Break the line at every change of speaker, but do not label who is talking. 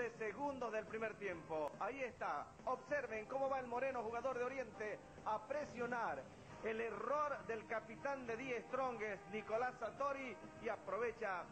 de segundos del primer tiempo. Ahí está. Observen cómo va el moreno jugador de Oriente a presionar el error del capitán de Die Strongest, Nicolás Satori, y aprovecha